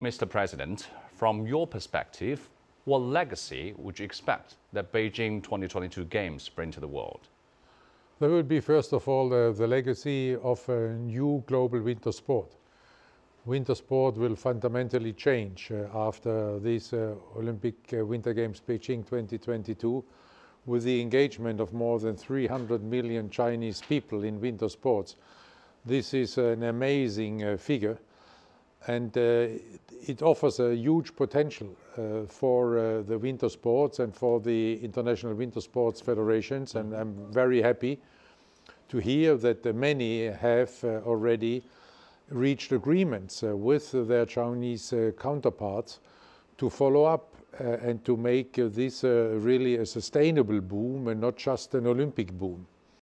Mr. President, from your perspective, what legacy would you expect that Beijing 2022 Games bring to the world? There will be, first of all, uh, the legacy of a new global winter sport. Winter sport will fundamentally change uh, after these uh, Olympic uh, Winter Games Beijing 2022 with the engagement of more than 300 million Chinese people in winter sports. This is an amazing uh, figure and uh, it offers a huge potential uh, for uh, the winter sports and for the international winter sports federations. And mm-hmm. i'm very happy to hear that many have uh, already reached agreements uh, with their chinese uh, counterparts to follow up and to make this really a sustainable boom and not just an olympic boom